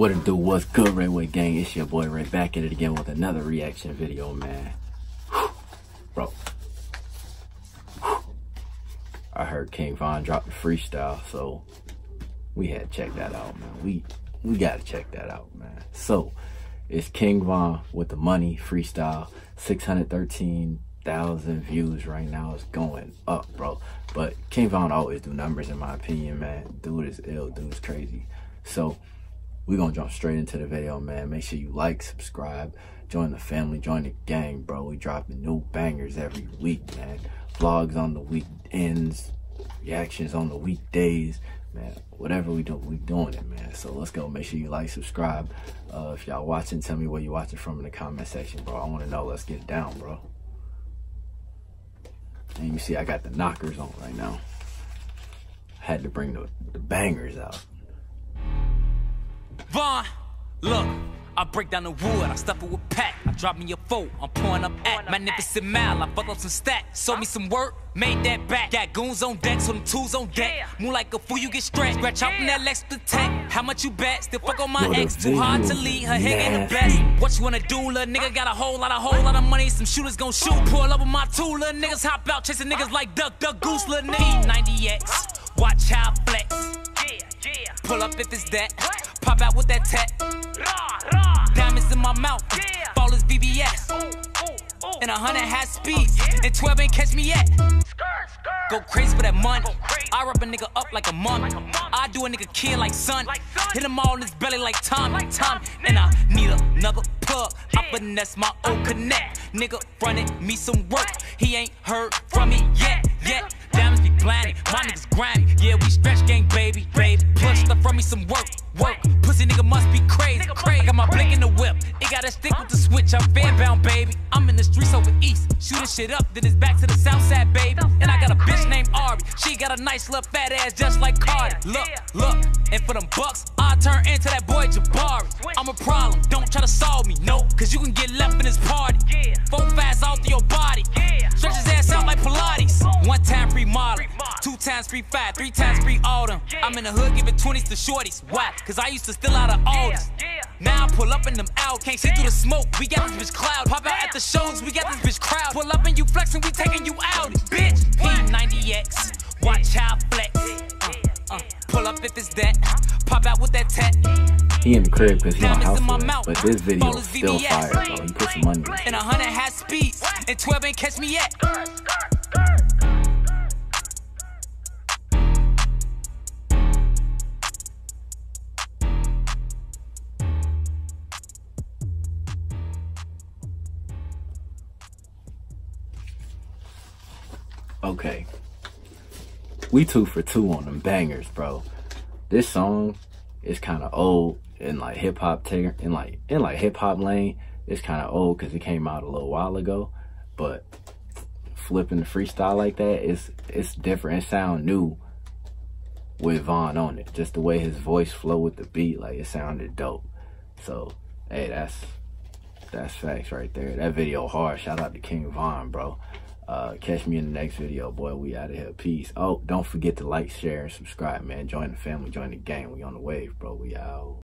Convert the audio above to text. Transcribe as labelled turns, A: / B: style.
A: What it do? What's good, Redway Gang? It's your boy Ray back at it again with another reaction video, man. Bro. I heard King Von drop the freestyle, so we had to check that out, man. We we gotta check that out, man. So it's King Von with the money freestyle, 613,000 views right now. It's going up, bro. But King Von always do numbers in my opinion, man. Dude is ill, dude is crazy. So we're gonna jump straight into the video, man. Make sure you like, subscribe, join the family, join the gang, bro. We dropping new bangers every week, man. Vlogs on the weekends, reactions on the weekdays, man. Whatever we do, we doing it, man. So let's go. Make sure you like, subscribe. Uh, if y'all watching, tell me where you watching from in the comment section, bro. I want to know. Let's get down, bro. And you see, I got the knockers on right now. Had to bring the, the bangers out.
B: Von, look, I break down the wood, I stuff it with pack. I drop me a four, I'm pouring up at Magnificent Mile, I fuck up some stacks. Sold me some work, made that back. Got goons on deck, so them tools on deck. Move like a fool, you get stretched. Scratch out from that Lex attack. How much you bet? Still fuck on my
A: Yo,
B: ex, too hard to
A: visuals
B: lead. Her head ain't the
A: nasty.
B: best. What you wanna do, little nigga? Got a whole lot, a whole lot of money. Some shooters gon' shoot. Pull up with my two little niggas, hop out, chasing niggas like Duck, Duck, Goose, little nigga. 90X, watch how I flex. Pull up if it's that. Pop out with that tat. Diamonds in my mouth. Fall is VVS. And a hundred has speeds. And 12 ain't catch me yet. Go crazy for that money. I rub a nigga up like a mummy. I do a nigga kid like son. Hit him all in his belly like Tommy. Tommy. And I need another plug. I finesse my old connect. Nigga running me some work. He ain't heard from me yet. Yet. Diamonds be blinding. My niggas grimy. Yeah, we stretch gang, baby. Baby. Push stuff from me some. Work. Gotta stick with the switch. I'm fan bound, baby. I'm in the streets over east. Shooting shit up. Then it's back to the south side, baby. And I got a bitch named Ari. She got a nice little fat ass just like Cardi. Look, look. And for them bucks, I turn into that boy Jabari. I'm a problem. Don't try to solve me. No, cause you can get left in this party. Four fast all through your body. Free model. Two times free five. Three times free autumn. I'm in the hood giving 20s to shorties. Why? Cause I used to steal out of Aldis. Now I pull up in them out. Can't see through the smoke. We got this bitch cloud. Pop out at the shows. We got this bitch crowd. Pull up and you flexing. We taking you out. Bitch. P90X. Watch how I flex. Uh, uh. Pull up if it's that. Pop out with that tat.
A: He in the crib because he on
B: Diamonds
A: house
B: my
A: arrest,
B: mouth.
A: but this video is
B: is
A: still fire, bro. He put some money in.
B: And a hundred has speeds. And 12 ain't catch me yet.
A: Okay. We two for two on them bangers, bro. This song is kind of old in like hip hop ter- in like in like hip hop lane. It's kind of old because it came out a little while ago, but flipping the freestyle like that is it's different. It sound new with Von on it. Just the way his voice flow with the beat, like it sounded dope. So hey, that's that's facts right there. That video hard. Shout out to King Von, bro. Uh, catch me in the next video, boy. We out of here. Peace. Oh, don't forget to like, share, and subscribe, man. Join the family, join the gang. We on the wave, bro. We out.